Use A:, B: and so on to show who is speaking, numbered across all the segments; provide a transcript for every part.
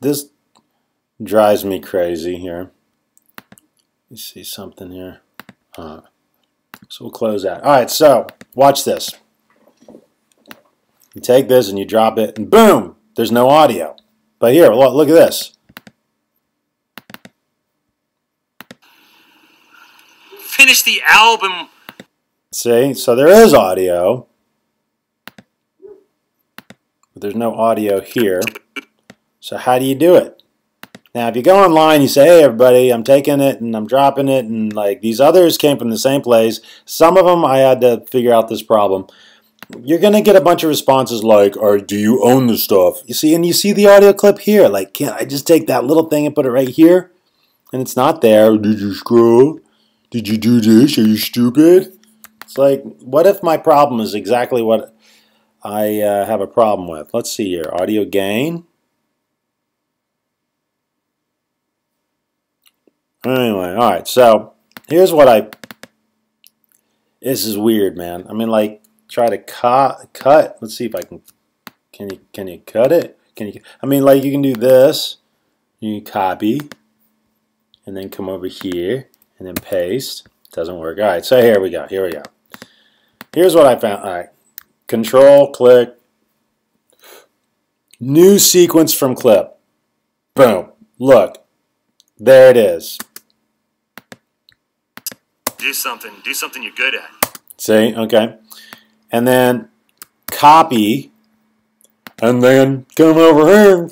A: this drives me crazy here. You see something here. Uh, so we'll close that. All right, so watch this. You take this and you drop it, and boom, there's no audio. But here, look, look at this.
B: Finish the album.
A: See, so there is audio, but there's no audio here. So how do you do it? Now, if you go online, you say, hey, everybody, I'm taking it and I'm dropping it, and like these others came from the same place. Some of them I had to figure out this problem. You're going to get a bunch of responses like, or do you own the stuff? You see, and you see the audio clip here. Like, can't I just take that little thing and put it right here? And it's not there. Did you scroll? Did you do this? Are you stupid? It's like, what if my problem is exactly what I uh, have a problem with? Let's see here. Audio gain. Anyway, all right. So here's what I. This is weird, man. I mean, like, try to cut. Cut. Let's see if I can. Can you can you cut it? Can you? I mean, like, you can do this. You copy, and then come over here and then paste. Doesn't work. All right. So here we go. Here we go. Here's what I found. All right. Control click. New sequence from clip. Boom. Look. There it is.
B: Do something. Do something you're good at.
A: See? Okay. And then copy. And then come over here.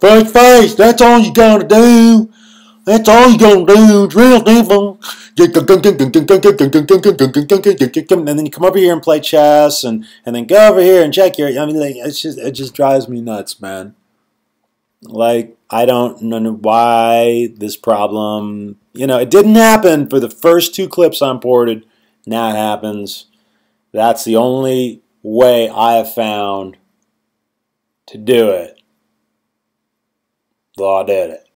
A: Face face. That's all you gotta do. That's all you gonna do. It's real simple. And then you come over here and play chess and, and then go over here and check your I mean like it's just it just drives me nuts, man. Like I don't know why this problem, you know, it didn't happen for the first two clips I imported. Now it happens. That's the only way I have found to do it. I did it.